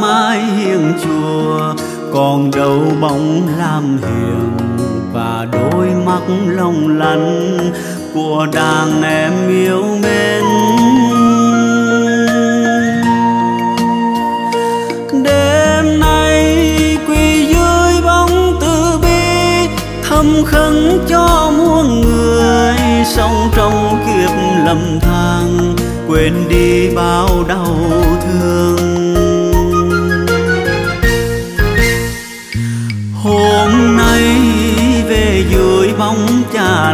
mái hiên chùa, còn đâu bóng lam hiền và đôi mắt long lanh của đàn em yêu mến. Đêm nay quỳ dưới bóng từ bi, thầm khấn cho muôn người sống trong kiếp lầm than, quên đi bao đau thương.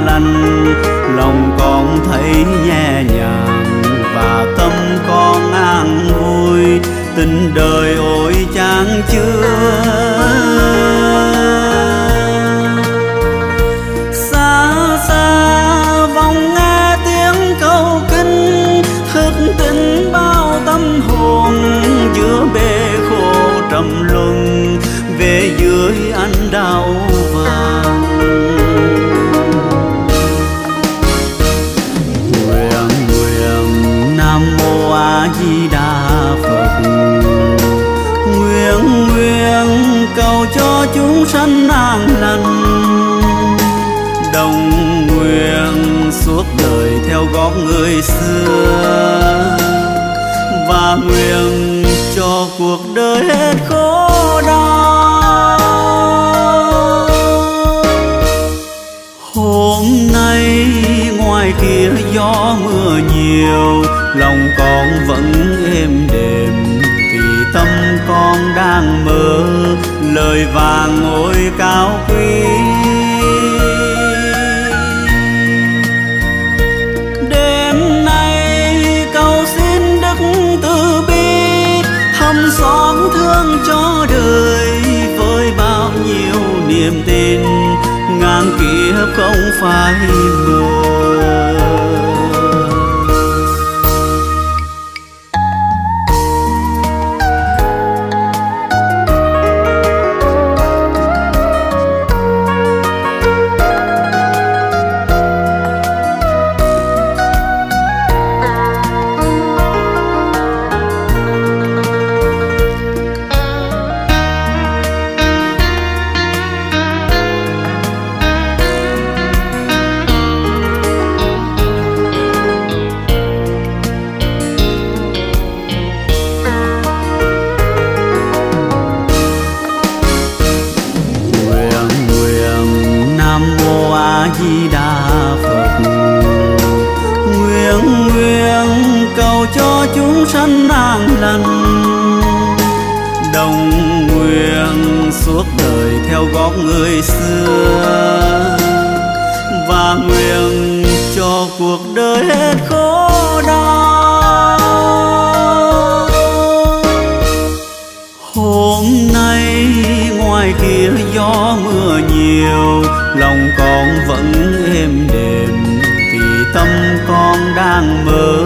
Lành, lòng con thấy nhẹ nhàng và tâm con an vui. Tình đời ôi chán chưa chân nàng lần đồng nguyện suốt đời theo gót người xưa. Và nguyện cho cuộc đời hết khổ đau. Hôm nay ngoài kia gió mưa nhiều mơ, lời vàng ngôi cao quý. Đêm nay cầu xin đức từ bi, thăm xóm thương cho đời với bao nhiêu niềm tin, ngàn kiếp không phải suốt đời theo gót người xưa. Và nguyện cho cuộc đời hết khổ đau. Hôm nay ngoài kia gió mưa nhiều, lòng con vẫn êm đềm vì tâm con đang mơ.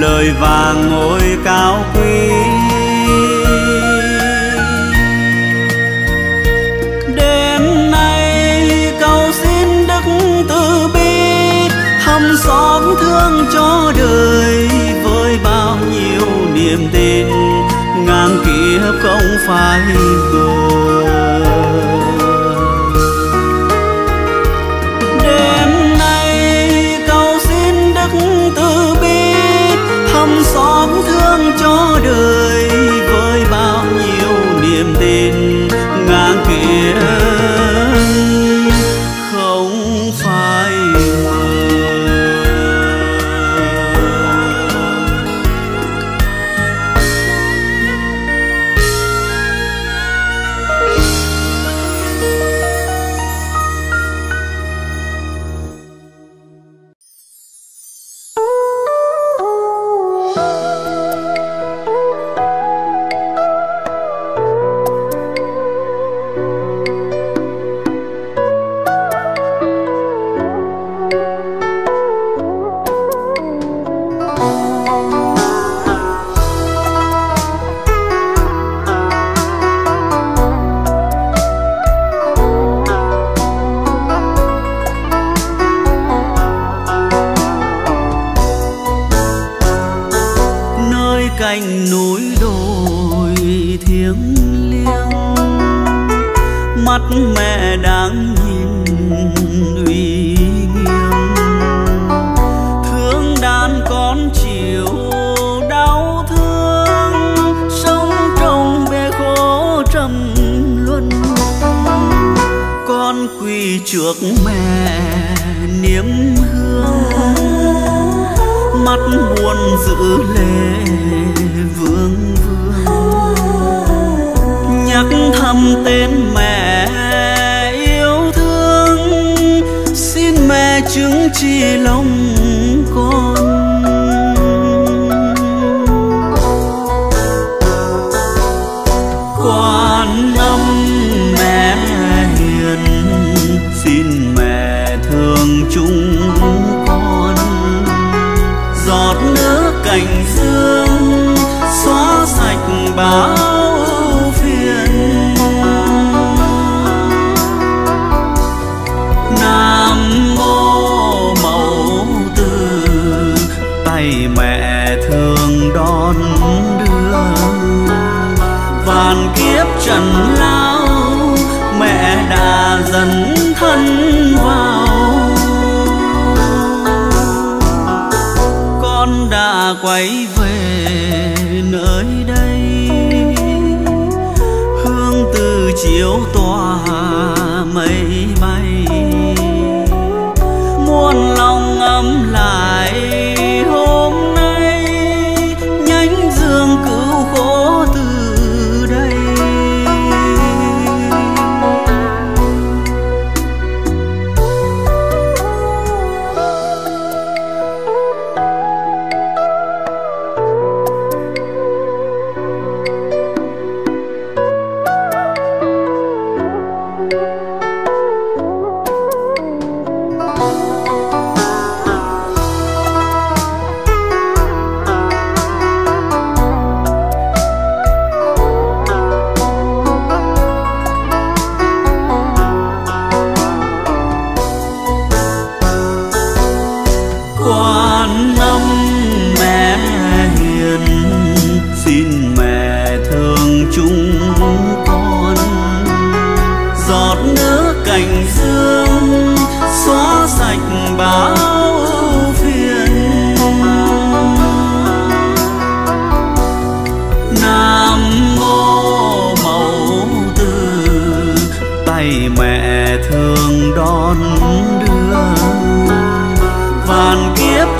Lời vàng ngôi cao phải rồi. mẹ thương chúng con. Giọt nước cành dương xóa sạch bao পাইব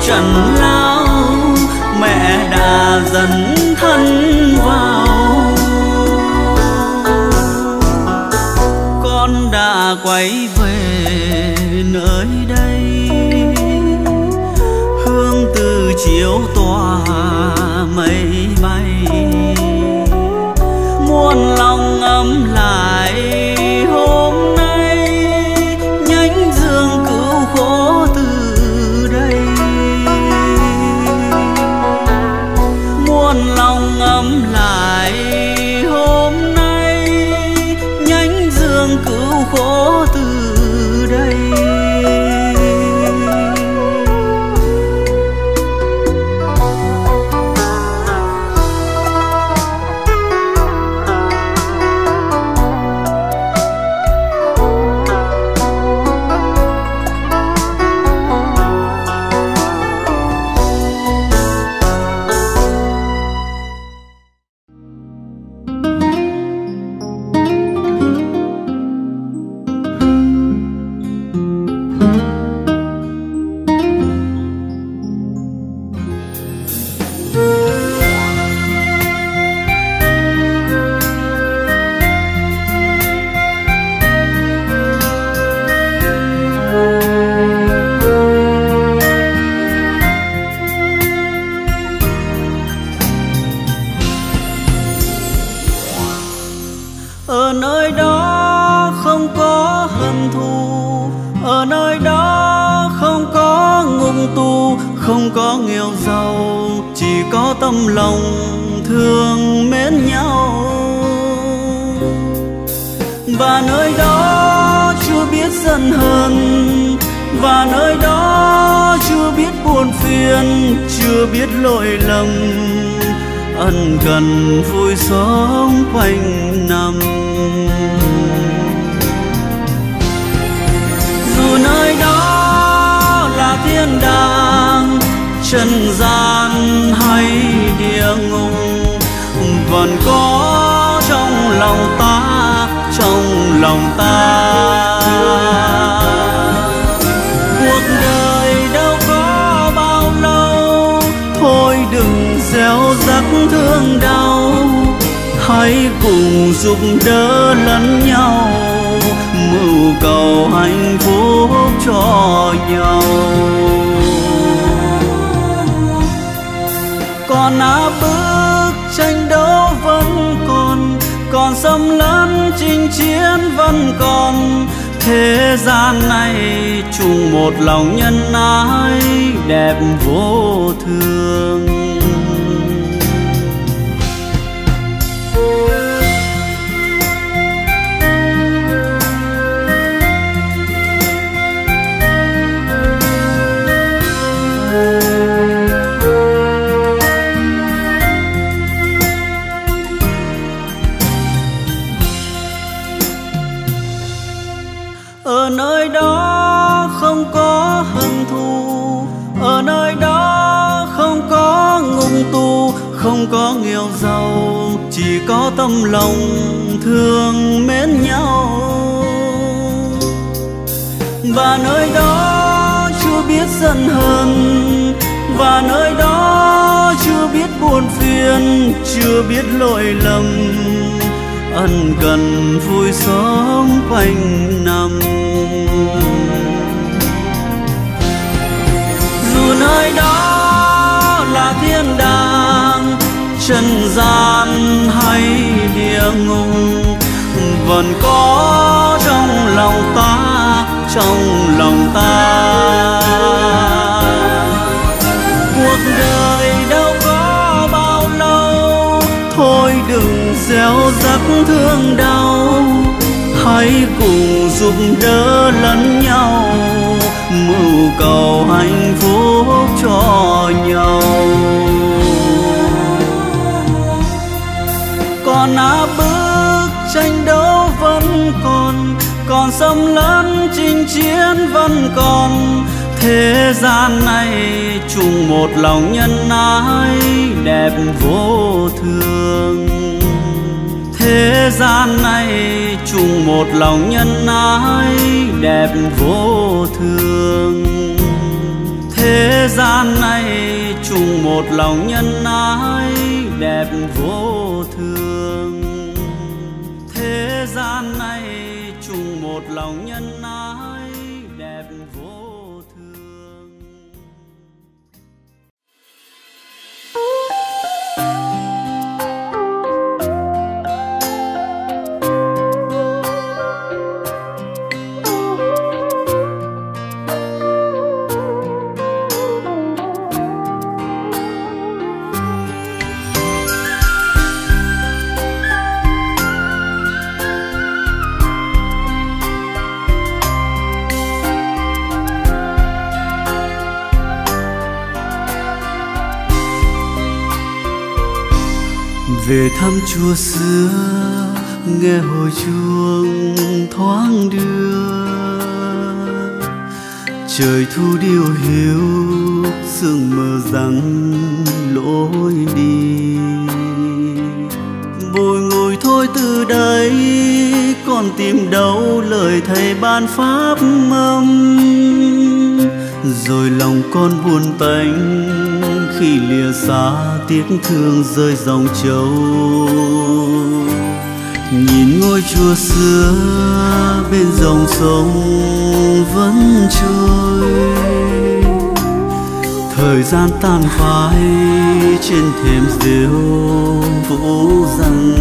trần lao mẹ đã dần thân vào. Con đã quay về hạnh phúc cho nhau. Còn á bước tranh đấu vẫn còn còn xâm lấn chinh chiến vẫn còn. Thế gian này chung một lòng nhân ái đẹp vô thường. Không có nghèo giàu, chỉ có tâm lòng thương mến nhau. Và nơi đó chưa biết giận hờn, và nơi đó chưa biết buồn phiền chưa biết lỗi lầm. Ân cần vui sống quanh năm. Dù nơi đó trần gian hay địa ngục, vẫn có trong lòng ta, trong lòng ta. Cuộc đời đâu có bao lâu, thôi đừng gieo rắc thương đau, hãy cùng giúp đỡ lẫn nhau, mưu cầu hạnh phúc cho nhau. Còn à, á tranh đấu vẫn còn còn xâm lấn chinh chiến vẫn còn. Thế gian này chung một lòng nhân ái đẹp vô thường. Thế gian này chung một lòng nhân ái đẹp vô thường. Thế gian này chung một lòng nhân ái đẹp vô về thăm chùa xưa, nghe hồi chuông thoáng đưa. Trời thu điêu hiu, sương mờ rằng lối đi. Bồi ngồi thôi từ đây còn tìm đâu lời thầy ban pháp âm rồi lòng con buồn tênh khi lìa xa tiếc thương rơi dòng châu nhìn ngôi chùa xưa bên dòng sông vẫn trôi. Thời gian tan phai trên thềm rêu vũ rằng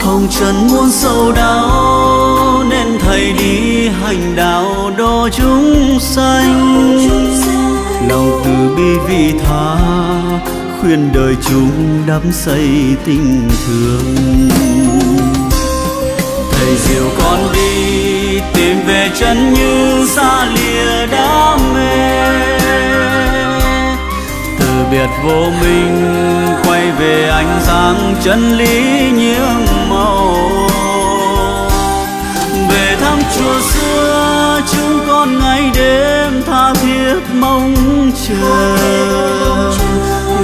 hồng trần muôn sâu đau nên thầy đi hành đạo đo chúng sanh lòng từ bi vị tha, khuyên đời chúng đắm say tình thương. Thầy diệu con đi, tìm về chân như xa lìa đam mê. Từ biệt vô minh, quay về ánh sáng chân lý nhiễm màu. Về thăm chùa xưa chúng con ngày đêm tha thiết mong chờ.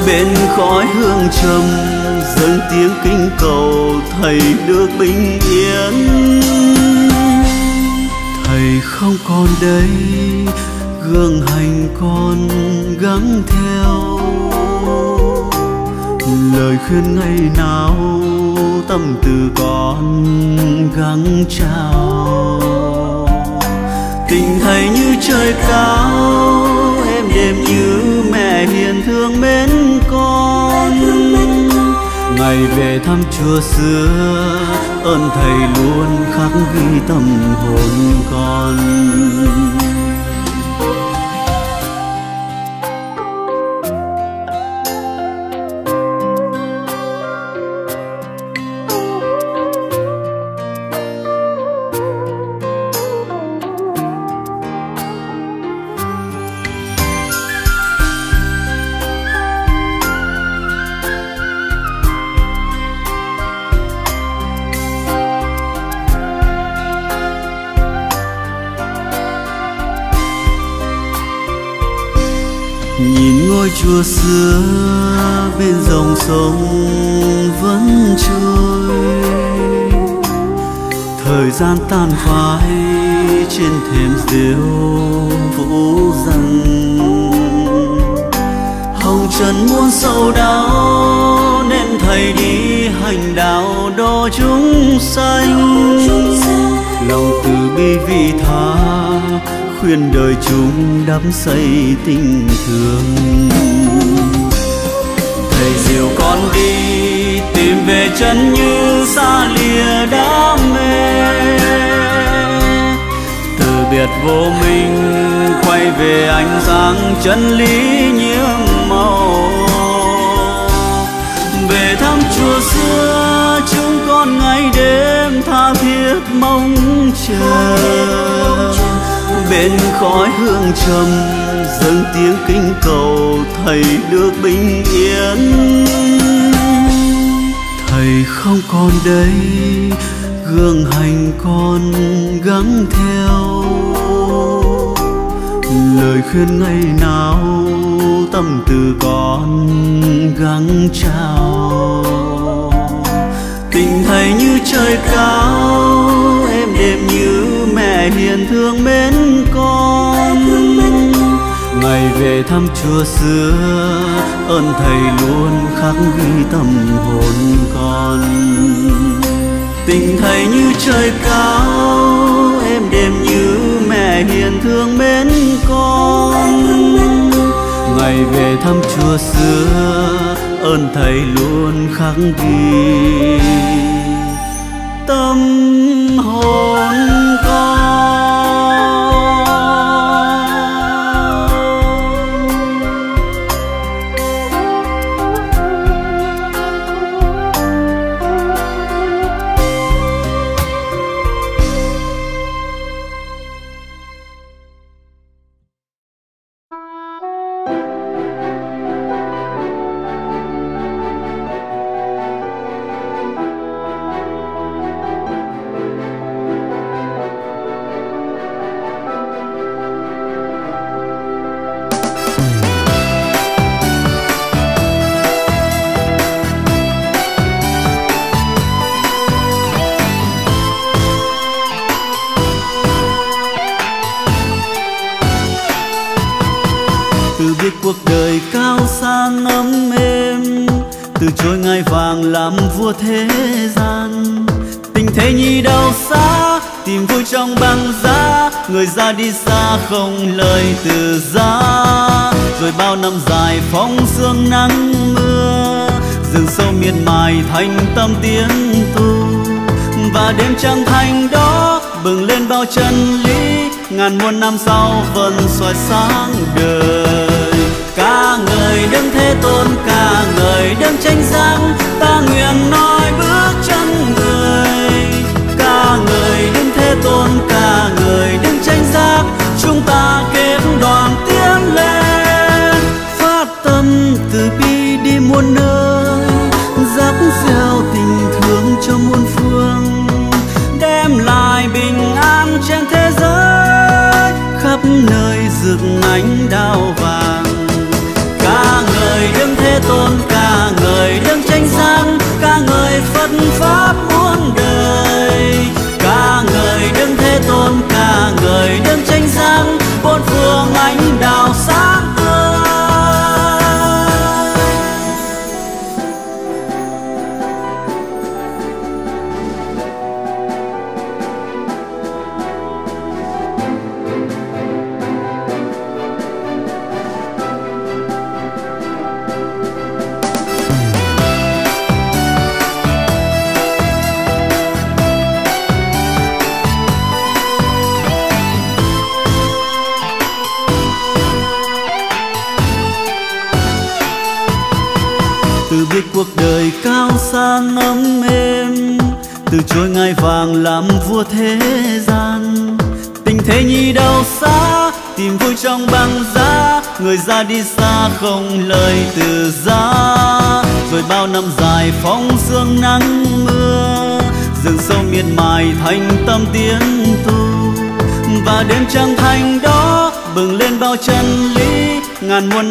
Bên khói hương trầm dâng tiếng kinh cầu, thầy được bình yên. Thầy không còn đây, gương hành con gắng theo. Lời khuyên ngày nào, tâm từ con gắng trao. Tình thầy như trời cao đêm như mẹ hiền thương mến con. Ngày về thăm chùa xưa, ơn thầy luôn khắc ghi tâm hồn con. Sông vẫn trôi. Thời gian tan phai trên thềm rêu vũ rằng hồng trần muôn sầu đau nên thầy đi hành đạo độ chúng sanh. Lòng từ bi vị tha khuyên đời chúng đắm say tình thương thầy con đi tìm về chân như xa lìa đam mê. Từ biệt vô minh, quay về ánh sáng chân lý nhiễm màu. Về thăm chùa xưa chúng con ngày đêm tha thiết mong chờ. Bên khói hương trầm dâng tiếng kinh cầu, thầy được bình yên. Thầy không còn đây, gương hành con gắng theo. Lời khuyên ngày nào, tâm từ con gắng trao. Tình thầy như trời cao, em đêm như mẹ hiền thương mến con ngày về thăm chùa xưa, ơn thầy luôn khắc ghi tâm hồn con tình thầy như trời cao em đêm như mẹ hiền thương mến con ngày về thăm chùa xưa, ơn thầy luôn khắc ghi tâm hồn con. Đi xa không lời từ giá. Rồi bao năm dài phong sương nắng mưa, rừng sâu miệt mài thành tâm tiến thu và đêm trăng thanh đó bừng lên bao chân lý, ngàn muôn năm sau vẫn soi sáng đời. Ca người đấng thế tôn, ca người đấng tranh giang ta nguyện nói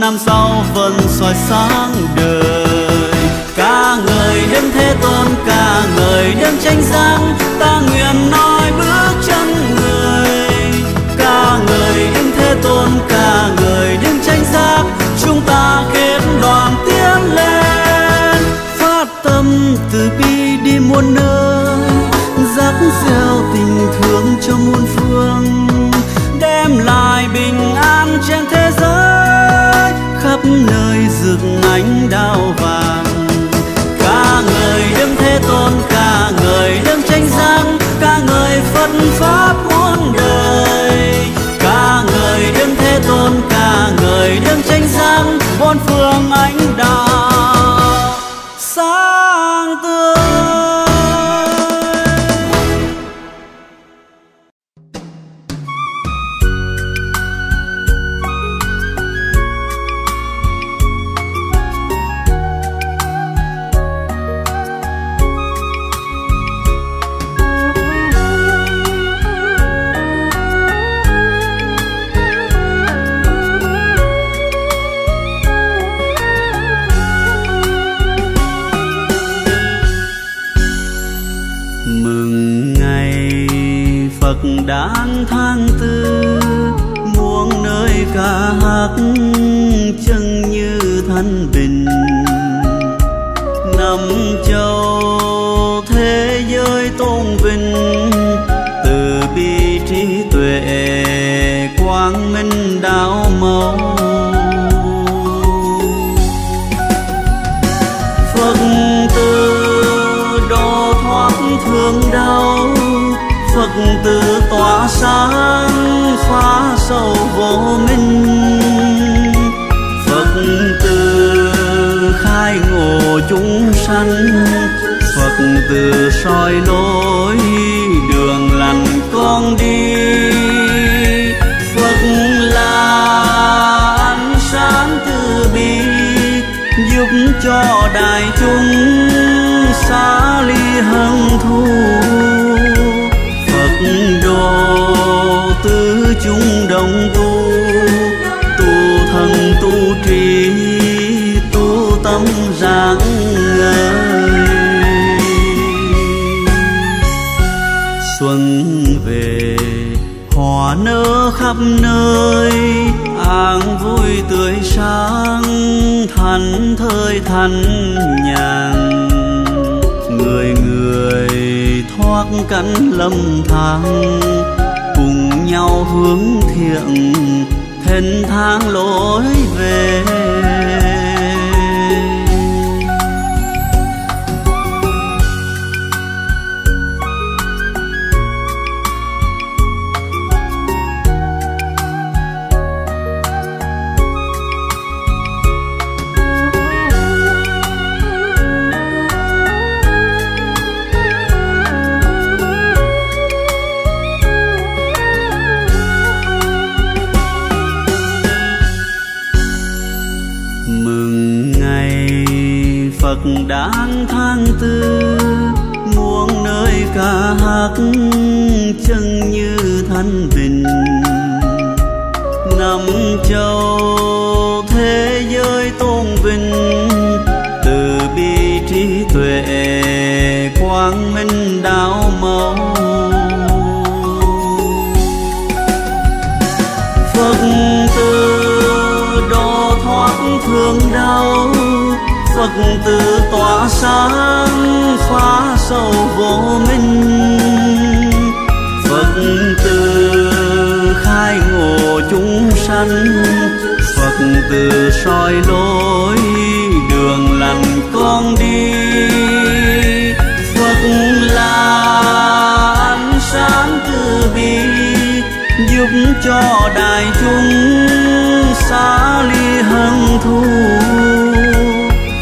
năm sau vẫn soi sáng? Ánh đao vàng. Người đương thế tôn, ca người đương tranh giang, ca người phật pháp muôn đời. Ca người đương thế tôn, ca người đương tranh giang bốn phương ánh phật tỏa sáng phá sâu vô minh. Phật từ khai ngộ chúng sanh, phật từ soi lối đường lành con đi. Phật là ánh sáng từ bi giúp cho đại chúng xa ly hận thù. Đồng tu tu thân, tu trí, tu tâm rạng ngời xuân về hoa nở khắp nơi áng vui tươi sáng thành thơi thành nhàn. Người người thoát cảnh lâm than nhau hướng thiện thênh thang lối về. chân như thanh bình? Năm châu thế giới tôn vinh, từ bi trí tuệ quang minh đạo mẫu phật từ đo thoát thương đau, phật từ tỏa sáng phá sâu vô minh. Chắn phật từ soi lối đường lành con đi phật là ánh sáng từ bi giúp cho đại chúng xa ly hận thù.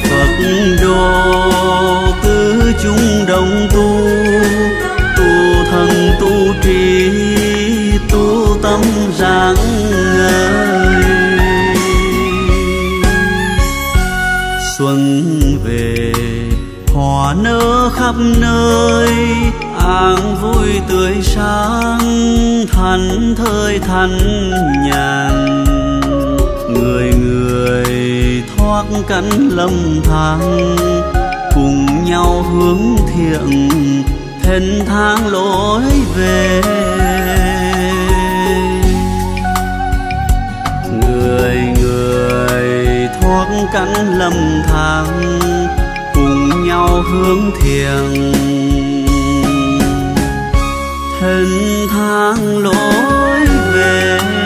Phật độ cứ chúng đồng tu hoa khắp nơi an vui tươi sáng thành thơi thành nhàn. Người người thoát cảnh lâm thang, cùng nhau hướng thiện, thênh thang lối về. Người người thoát cảnh lâm thang nhau hướng thiền, thân thang lối về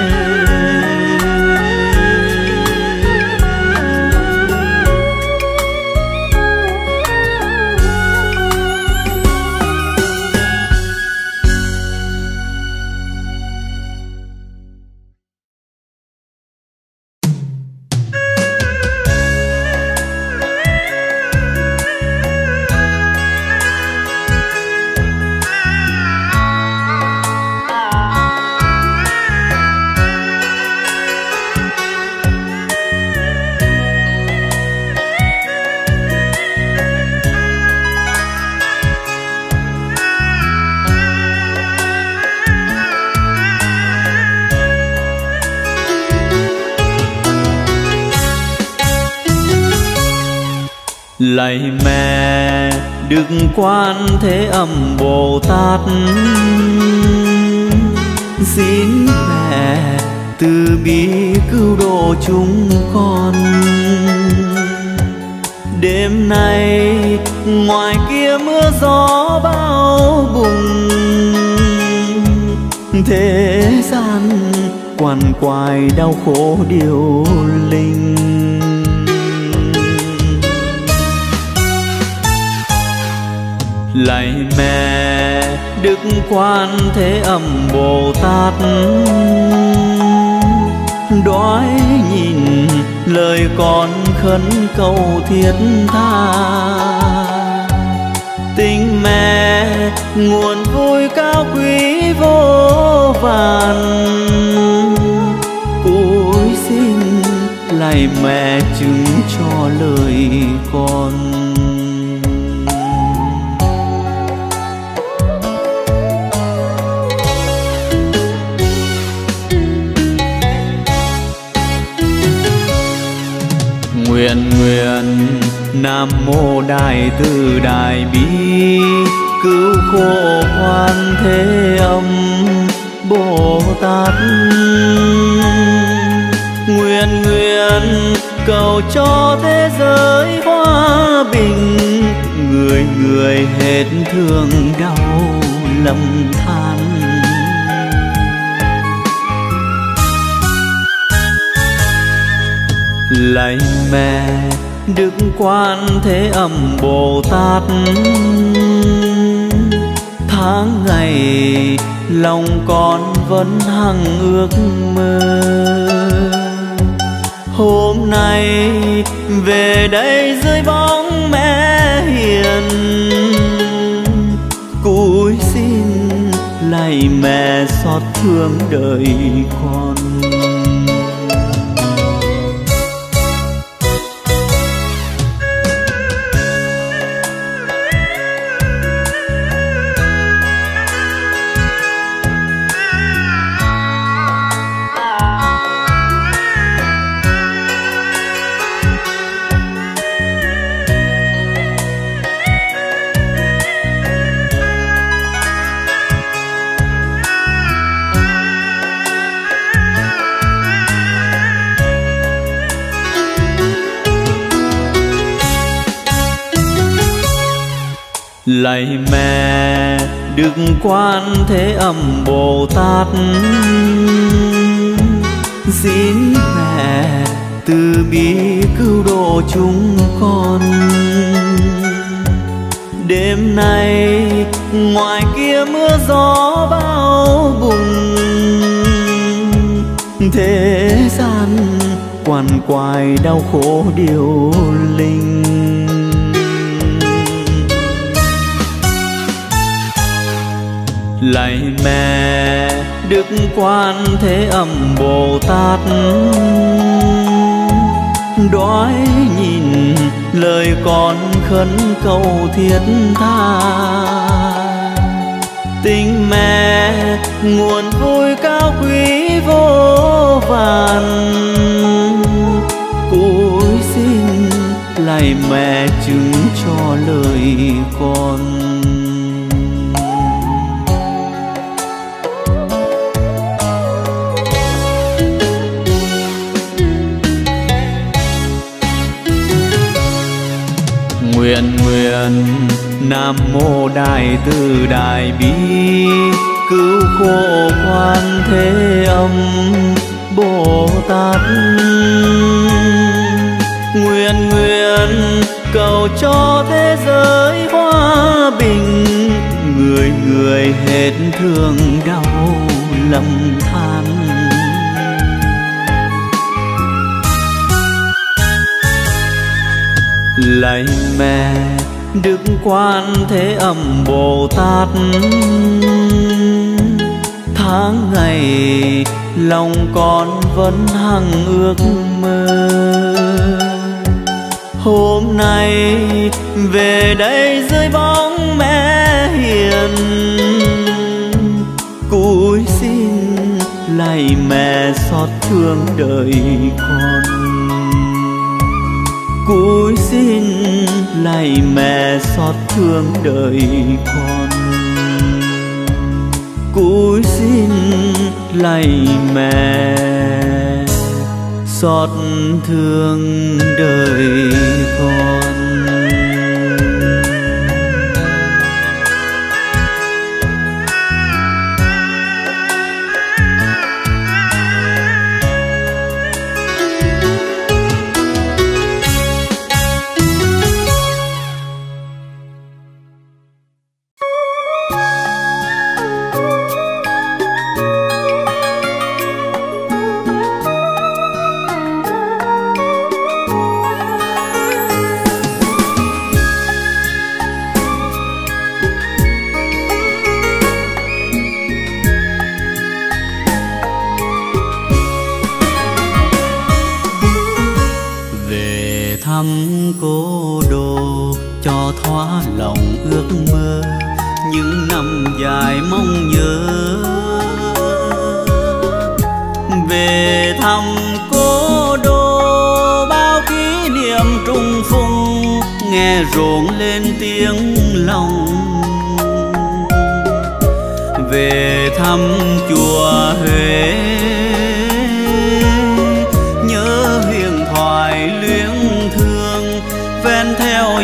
đức quan thế âm bồ tát. Xin mẹ từ bi cứu độ chúng con. Đêm nay ngoài kia mưa gió bao bùng. Thế gian quằn quại đau khổ điều linh. Lạy mẹ, đức quan thế âm bồ tát đói nhìn lời con khấn cầu thiết tha. Tình mẹ, nguồn vui cao quý vô vàn. Cúi xin lạy mẹ chứng cho lời con. Nguyện nguyện. Nam mô đại từ đại bi. Cứu khổ quan thế âm bồ tát nguyện nguyện cầu cho thế giới hòa bình. Người người hết thương đau lầm than. Lạy mẹ, đức quan thế âm bồ tát tháng ngày, lòng con vẫn hằng ước mơ. Hôm nay, về đây dưới bóng mẹ hiền. Cúi xin lạy mẹ xót thương đời con. Lạy mẹ, đức quan thế âm bồ tát. Xin mẹ từ bi cứu độ chúng con. Đêm nay, ngoài kia mưa gió bao bùng. Thế gian quằn quại đau khổ điều linh. Lạy mẹ, đức quan thế âm bồ tát đói nhìn lời con khấn cầu thiết tha. Tình mẹ, nguồn vui cao quý vô vàn. Cúi xin lạy mẹ chứng cho lời con. Nguyện nguyện. Nam mô đại từ đại bi. Cứu khổ quan thế âm bồ tát nguyện nguyện cầu cho thế giới hòa bình. Người người hết thương đau lầm than. Lạy mẹ, đức quan thế âm bồ tát. Tháng ngày, lòng con vẫn hằng ước mơ. Hôm nay, về đây dưới bóng mẹ hiền. Cúi xin lạy mẹ xót thương đời con. Cúi xin lạy mẹ xót thương đời con. Cúi xin lạy mẹ xót thương đời con.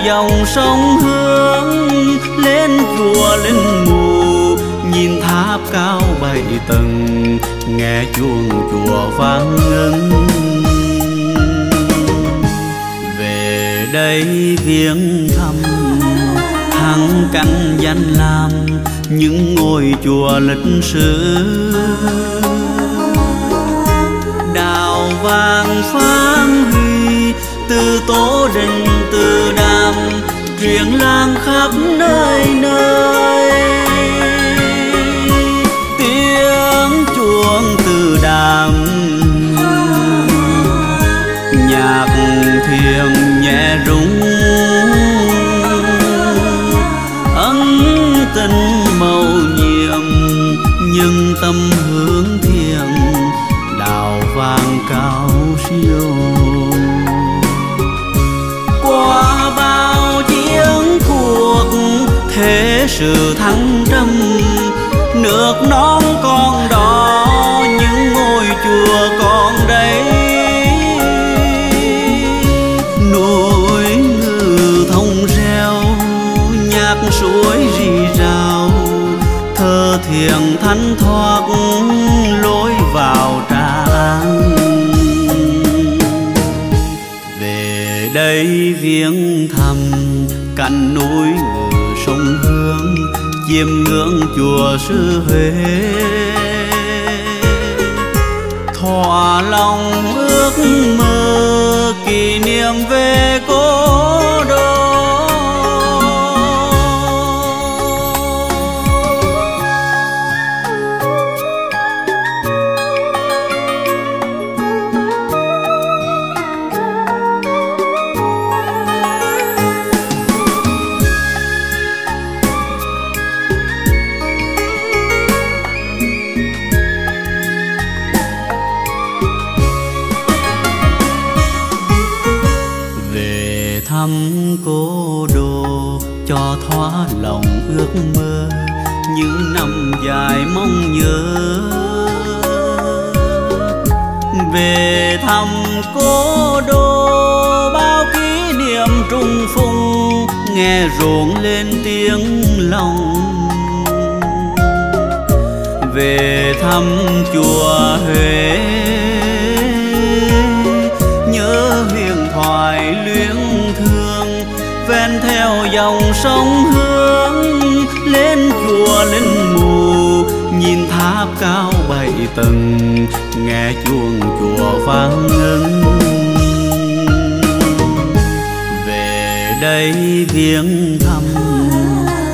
dòng sông hướng lên chùa linh mù, nhìn tháp cao bảy tầng, nghe chuông chùa vang ngân về đây viếng thăm, thắng căn danh lam, những ngôi chùa lịch sử. Đào vàng phán huy, từ tố rình làm truyền lang khắp nơi nơi. Tiếng chuông từ đàm nhạc thiền nhẹ rung. Ân tình màu nhiệm nhưng tâm hướng thiền, đào vàng cao siêu. Sự thăng trầm nước non con đó những ngôi chùa còn đây núi ngừ thông reo, nhạc suối rì rào, thơ thiền thanh thoát lối vào trà an về đây viếng thăm cạnh núi người sông hương, chiêm ngưỡng chùa sư huế. Thỏa lòng ước mơ kỷ niệm về cô mong nhớ. Về thăm cố đô, bao kỷ niệm trung phùng, nghe ruộng lên tiếng lòng. Về thăm chùa huế, nhớ huyền thoại luyến thương, ven theo dòng sông hương. Cao bảy tầng, nghe chuông chùa vang ngân về đây viếng thăm,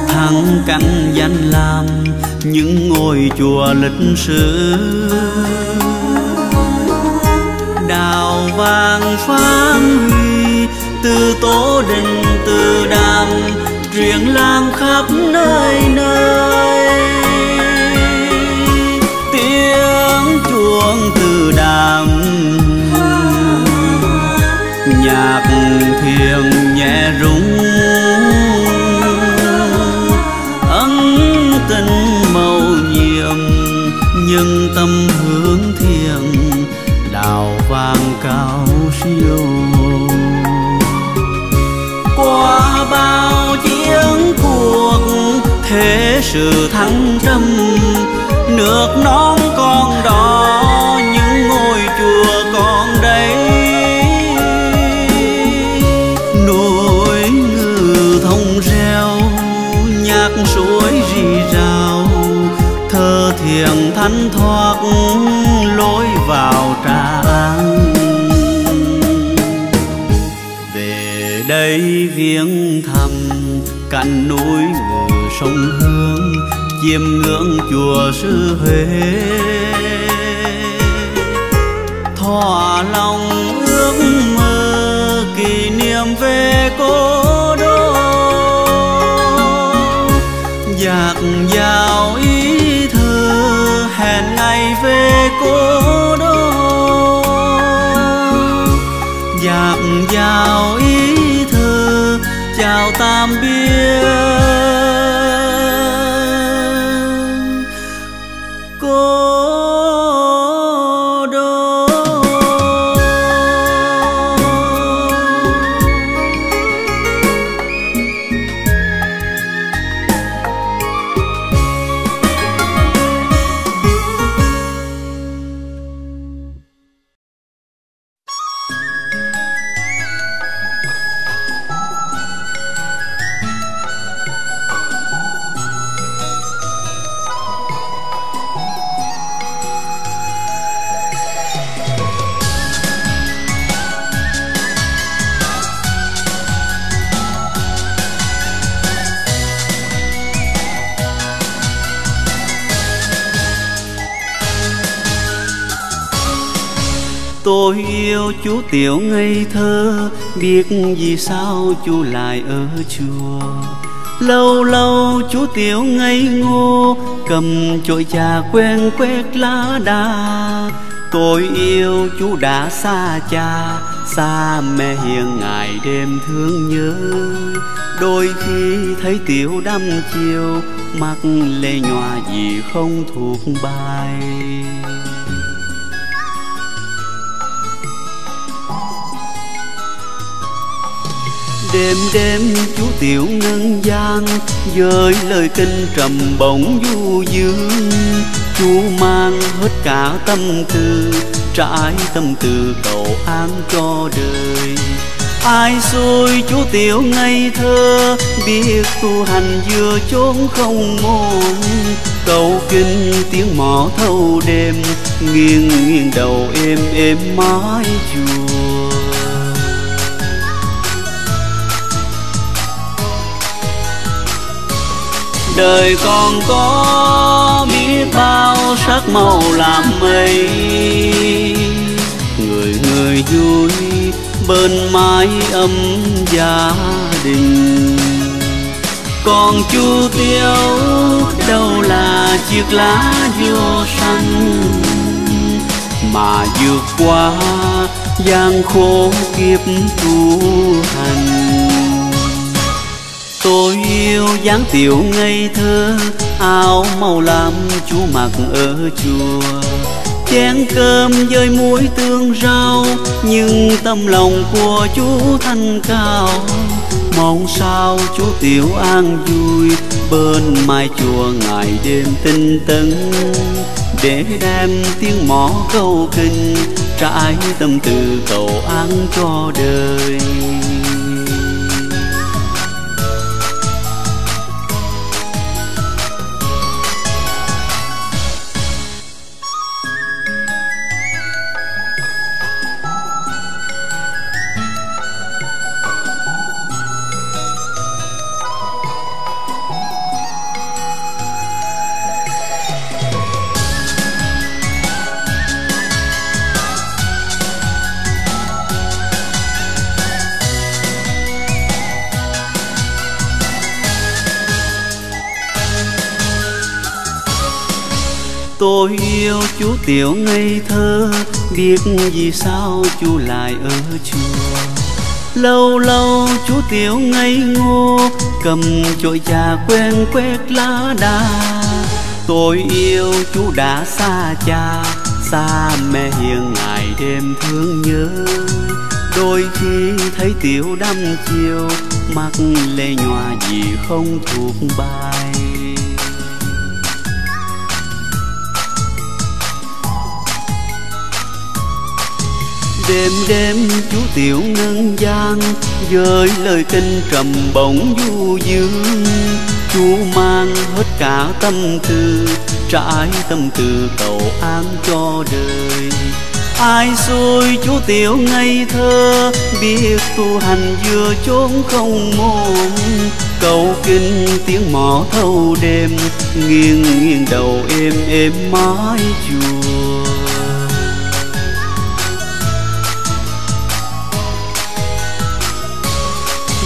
thắng căn danh lam, những ngôi chùa lịch sử. Đào vàng phán huy, từ tố đình, từ đàm, truyền lan khắp nơi nơi. Từ nhạc thiền nhẹ rung, ân tình màu nhiệm, nhưng tâm hướng thiền đào vàng cao siêu qua bao chiến cuộc, thế sự thắng trầm, nước non con đò. Thanh thoát lối vào trà an, về đây viếng thăm cạnh núi ngự sông hương chiêm ngưỡng chùa sư huế. Thỏa lòng vào ý thơ chào tạm biệt tiểu ngây thơ, Biết vì sao chú lại ở chùa. Lâu lâu chú tiểu ngây ngô, Cầm chổi trà quen quét lá đa. Tôi yêu chú đã xa cha, Xa mẹ hiền ngày đêm thương nhớ. Đôi khi thấy tiểu đăm chiều, Mắt lệ nhòa vì không thuộc bài. Đêm đêm chú tiểu ngân gian với lời kinh trầm bổng du dương. Chú mang hết cả tâm tư, trải tâm tư cầu an cho đời. Ai xui chú tiểu ngây thơ, biết tu hành vừa chốn không môn cầu kinh tiếng mỏ thâu đêm, nghiêng nghiêng đầu êm êm mái chùa. Đời còn có biết bao sắc màu làm mây. Người người vui bên mái ấm gia đình. Còn chu tiêu đâu là chiếc lá vô xanh? Mà vượt qua gian khổ kiếp tu hành tôi yêu dáng tiểu ngây thơ, áo màu lam chú mặc ở chùa. Chén cơm với muối tương rau, nhưng tâm lòng của chú thanh cao. Mong sao chú tiểu an vui, bên mai chùa ngày đêm tinh tấn. Để đem tiếng mõ câu kinh, trải tâm tư cầu an cho đời. Chú tiểu ngây thơ, biết vì sao chú lại ở chùa. Lâu lâu chú tiểu ngây ngô, cầm chổi trà quen quét lá đa. Tôi yêu chú đã xa cha, xa mẹ hiền ngày đêm thương nhớ. Đôi khi thấy tiểu đăm chiều, mắt lê nhòa vì không thuộc bài đêm đêm chú tiểu ngân gian với lời kinh trầm bổng du dương. Chú mang hết cả tâm tư, trải tâm tư cầu an cho đời. Ai xui chú tiểu ngây thơ, biết tu hành vừa chốn không môn cầu kinh tiếng mỏ thâu đêm, nghiêng nghiêng đầu êm êm mái chùa.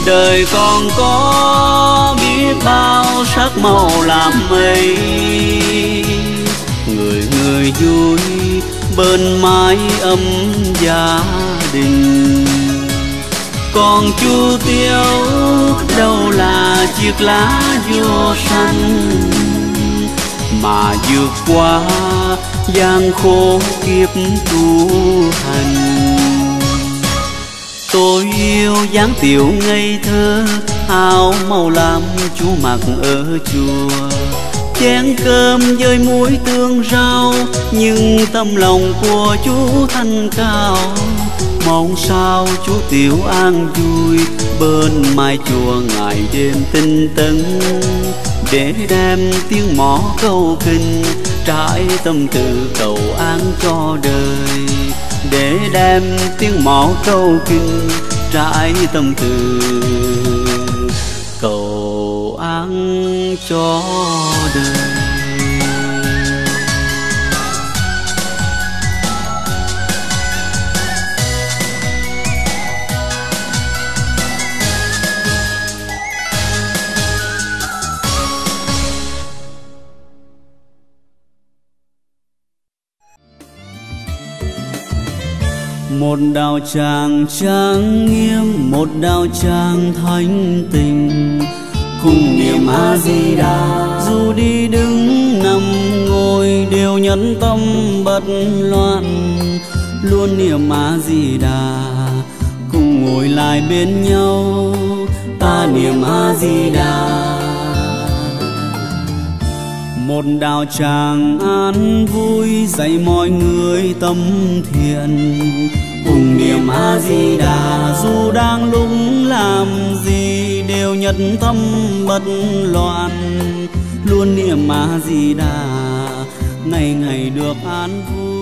Đời còn có biết bao sắc màu làm mây. Người người vui bên mái ấm gia đình. Còn chu tiêu đâu là chiếc lá vô xanh? Mà vượt qua gian khổ kiếp tu hành tôi yêu dáng tiểu ngây thơ, áo màu lam chú mặc ở chùa. Chén cơm với muối tương rau, nhưng tâm lòng của chú thanh cao. Mong sao chú tiểu an vui, bên mai chùa ngày đêm tinh tấn. Để đem tiếng mõ câu kinh, trải tâm tư cầu an cho đời để đem tiếng mõ câu kinh trải tâm tư cầu an cho đời. Một đạo tràng trang nghiêm, một đạo tràng thanh tình. Cùng niệm a di đà dù đi đứng nằm ngồi, đều nhẫn tâm bất loạn. Luôn niệm a di đà cùng ngồi lại bên nhau. Ta niệm a di đà một đạo tràng an vui, dạy mọi người tâm thiện cùng niệm a di đà dù đang lúng làm gì đều nhất tâm bất loạn. Luôn niệm a di đà ngày ngày được an vui.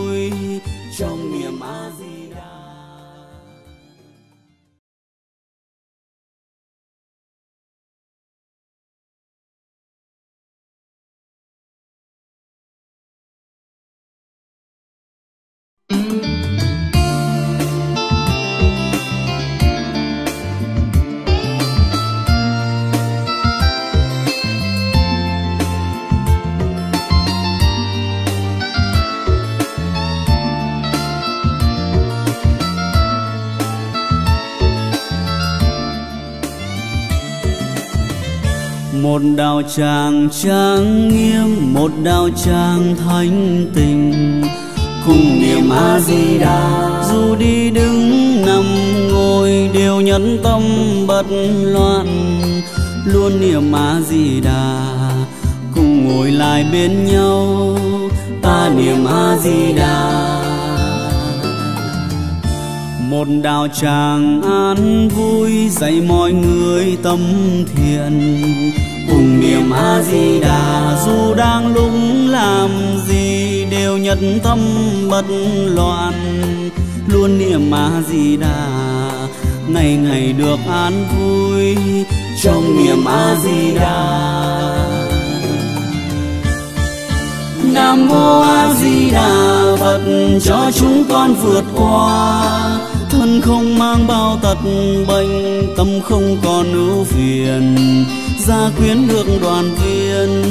Một đạo tràng trang nghiêm, một đạo tràng thanh tình. Cùng niệm a di đà dù đi đứng nằm ngồi, đều nhẫn tâm bất loạn. Luôn niệm a di đà cùng ngồi lại bên nhau. Ta niệm a di đà một đạo tràng an vui, dạy mọi người tâm thiện cùng niệm a di đà dù đang lúc làm gì, đều nhất tâm bất loạn. Luôn niệm a di đà ngày ngày được an vui trong niệm a di đà nam mô a di đà phật cho chúng con vượt qua thân không mang bao tật bệnh, tâm không còn ưu phiền. Gia quyến được đoàn viên,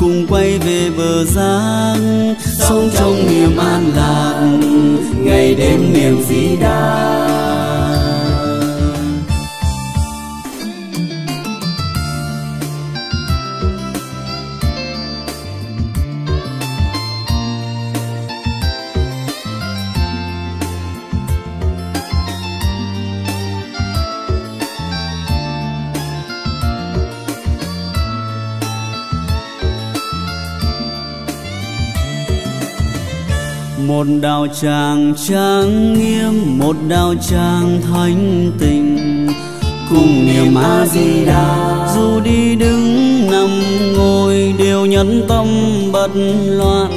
cùng quay về bờ giang. Sống trong niềm an lạc, ngày đêm niềm vĩ đại. Một đạo tràng trang nghiêm, một đạo tràng thanh tịnh. Cùng niệm a di đà dù đi đứng nằm ngồi, đều nhẫn tâm bất loạn.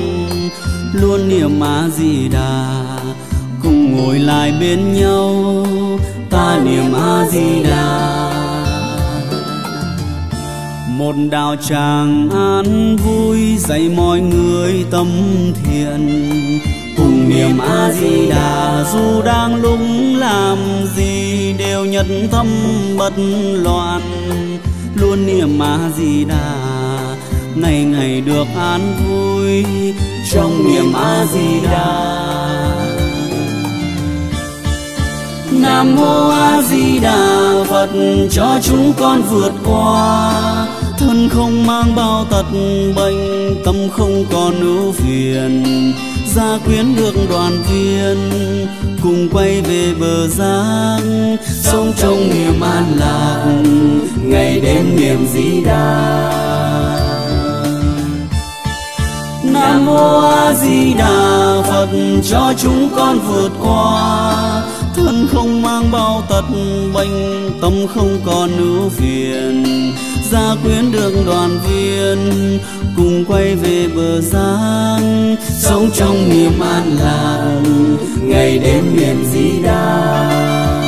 Luôn niệm a di đà cùng ngồi lại bên nhau. Ta niệm a di đà một đạo tràng an vui, dạy mọi người tâm thiện cùng niệm a di đà dù đang lúng làm gì đều nhật thâm bất loạn. Luôn niệm a di đà ngày ngày được an vui trong niệm a di đà nam mô a di đà phật cho chúng con vượt qua. Thân không mang bao tật bệnh, tâm không còn ưu phiền. Gia quyến được đoàn viên cùng quay về bờ giang. Sống trong niềm an lạc, ngày đêm niềm di đà nam mô a di đà phật, cho chúng con vượt qua. Thân không mang bao tật bệnh, tâm không còn ưu phiền. Gia quyến được đoàn viên cùng quay về bờ giang sống trong niềm an lành. Ngày đêm niềm di đa